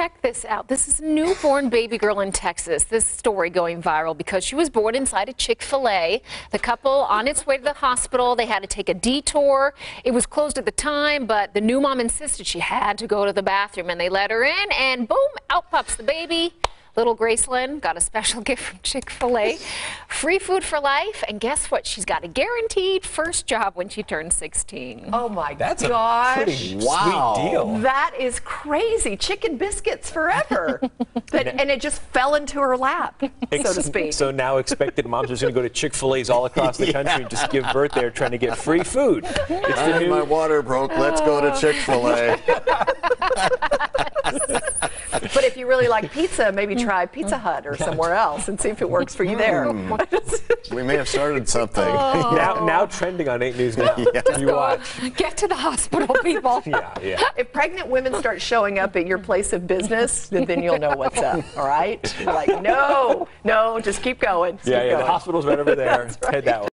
check this out. This is a newborn baby girl in Texas. This story going viral because she was born inside a Chick-fil-A. The couple on its way to the hospital, they had to take a detour. It was closed at the time, but the new mom insisted she had to go to the bathroom and they let her in and boom, out pops the baby. Little Gracelyn got a special gift from Chick-fil-A. Free food for life. And guess what? She's got a guaranteed first job when she turns 16. Oh my That's gosh. a pretty Wow. sweet deal. That is crazy. Chicken biscuits forever. That- and it just fell into her lap, so to speak. So now expected moms are going to go to Chick-fil-A's all across the country and just give birth there trying to get free food. It's the And new my water broke. Let's go to oh. Chick Fil A. but if you really like pizza, maybe try Pizza Hut or somewhere else and see if it works for you there. Hmm. We may have started something. Oh. now now trending on 8 News Now. You watch. Get to the hospital, people. Yeah, yeah. if pregnant women start showing up at your place of business, then you'll know what's up. All right? You're like, no, no, just keep going. Just Yeah, keep yeah. The hospital's right over there. Right. Head that way.